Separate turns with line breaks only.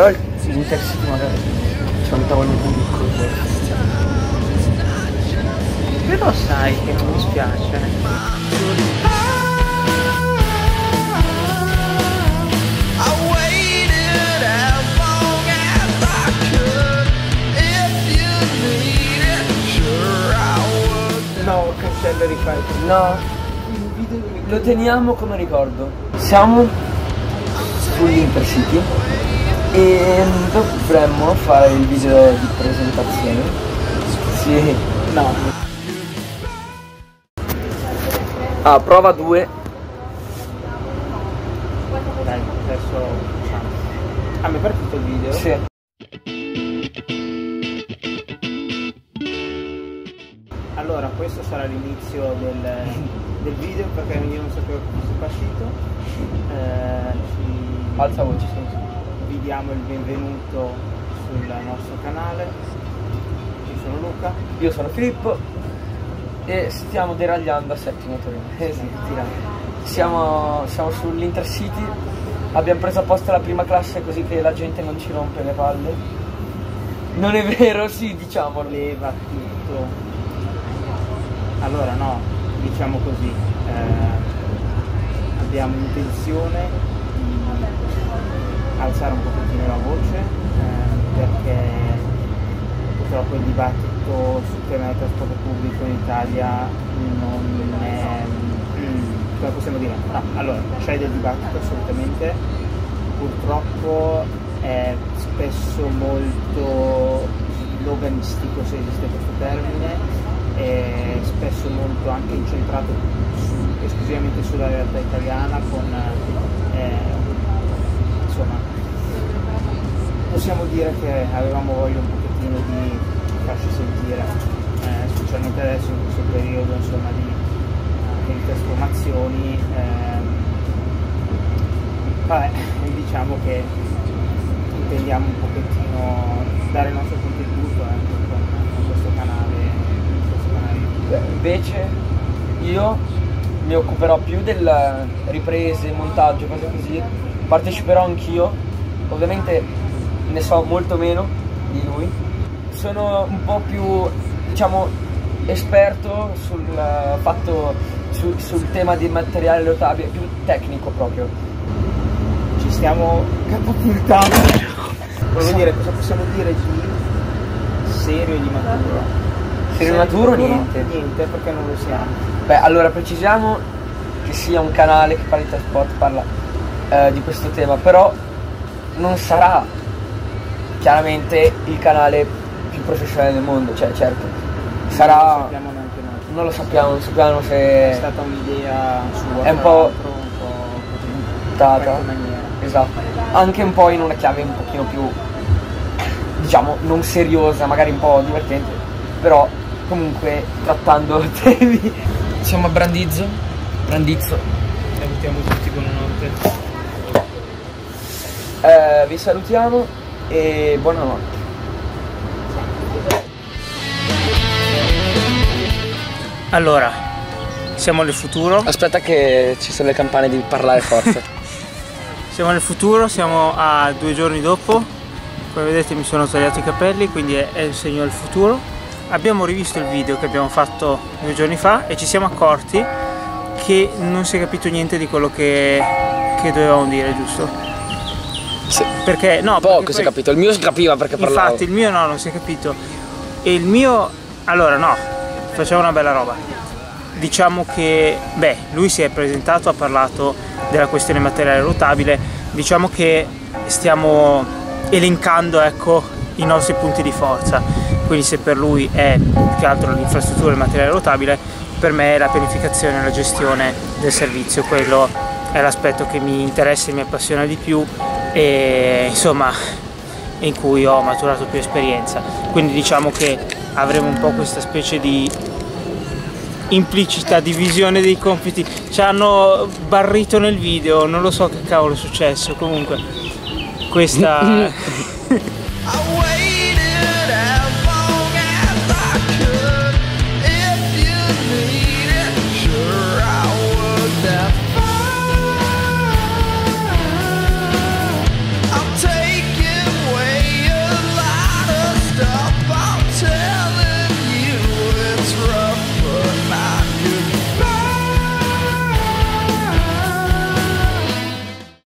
Però l'Intercity magari c'è un tavolo più piccolo.
Però sai che non mi spiace. No, cancello e rifai.
No, lo teniamo come ricordo. Siamo sull'Intercity e dovremmo fare il video di presentazione. Sì.
No.
Ah, prova 2.
Dai, adesso. Ah, mi è partito il video?
Sì.
Allora, questo sarà l'inizio del, del video perché io non sapevo che fosse partito. Eh, ci-
Alza voce, sì.
Vi diamo il benvenuto sul nostro canale. Io sono Luca.
Io sono Filippo e stiamo deragliando a settimo Torino. Eh sì. Siamo, siamo sull'Intercity, abbiamo preso apposta la prima classe così che la gente non ci rompe le palle. Non è vero, sì, diciamolo.
Leva tutto. Allora no, diciamo così. eh, abbiamo intenzione di alzare un pochettino la voce eh, perché purtroppo il dibattito sul tema del trasporto pubblico in Italia non è mm, come possiamo dire no allora c'è del dibattito assolutamente. Purtroppo è spesso molto sloganistico se esiste questo termine spesso molto anche incentrato su- esclusivamente sulla realtà italiana con eh, insomma possiamo dire che avevamo voglia un pochettino di farci sentire eh, specialmente adesso in questo periodo insomma di, anche di trasformazioni ehm, vabbè diciamo che intendiamo un pochettino dare il nostro contributo anche con, con questo canale questo canale
Invece io mi occuperò più delle riprese, montaggio, cose così. Parteciperò anch'io. Ovviamente ne so molto meno di lui. Sono un po' più, diciamo, esperto sul eh, fatto, su- sul tema di materiale rotabile, più tecnico proprio.
ci stiamo catapultando volevo dire cosa possiamo dire di serio e di maturo
Serio e maturo, niente.
niente perché non lo siamo
Beh, allora precisiamo che sia un canale che parla di trasporto, parla eh, di questo tema, però non sarà chiaramente il canale più professionale del mondo, cioè certo,
non lo
sarà,
sappiamo neanche noi.
non lo sappiamo, non sappiamo
è
se
stata un'idea sua
È un po'
maniera.
Esatto, anche un po' in una chiave un pochino più, diciamo, non seriosa, magari un po' divertente, però comunque trattando temi. Siamo a Brandizzo, Brandizzo,
salutiamo tutti buonanotte.
Eh, vi salutiamo e buonanotte.
allora siamo nel futuro
Aspetta che ci sono le campane di parlare forte.
siamo nel futuro siamo a due giorni dopo come vedete mi sono tagliato i capelli quindi è, è il segno del futuro abbiamo rivisto il video che abbiamo fatto due giorni fa e ci siamo accorti che non si è capito niente di quello che, che dovevamo dire giusto
Sì.
perché no
Poco
perché
si è capito, il mio si capiva perché parlavo.
Infatti il mio no, non si è capito. E il mio, allora no, facciamo una bella roba. Diciamo che, beh, lui si è presentato, ha parlato della questione materiale rotabile, diciamo che stiamo elencando ecco, i nostri punti di forza. Quindi se per lui è più che altro l'infrastruttura e il materiale rotabile, per me è la pianificazione e la gestione del servizio, quello è l'aspetto che mi interessa e mi appassiona di più e insomma in cui ho maturato più esperienza. Quindi diciamo che avremo un po' questa specie di implicita divisione dei compiti. Ci hanno barrito nel video, non lo so che cavolo è successo. Comunque, questa.